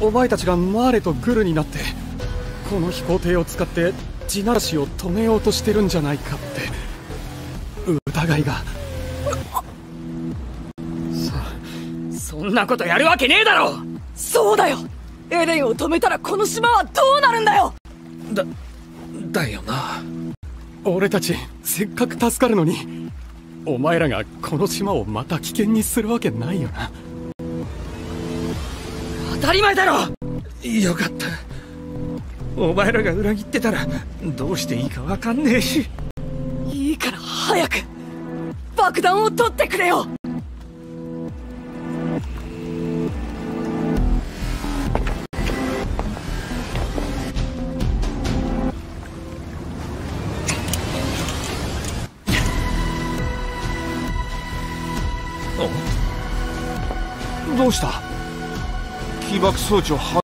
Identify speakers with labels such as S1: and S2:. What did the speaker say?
S1: お前たちがマーレとグルになってこの飛行艇を使って地ならしを止めようとしてるんじゃないかって疑いが。
S2: そんなことやるわけねえだろ！
S3: そうだよ！エレンを止めたらこの島はどうなるんだよ！
S4: だだよな。
S1: 俺たちせっかく助かるのにお前らがこの島をまた危険にするわけないよな
S2: 当たり前だろ！
S4: よかった。お前らが裏切ってたらどうしていいかわかんねえし。
S3: いいから早く爆弾を取ってくれよ！
S1: どうした？
S4: 起爆装置を